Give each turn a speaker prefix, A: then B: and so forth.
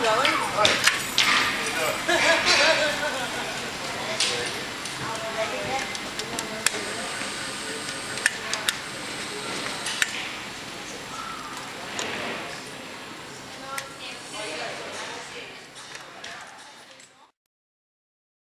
A: 다음 양은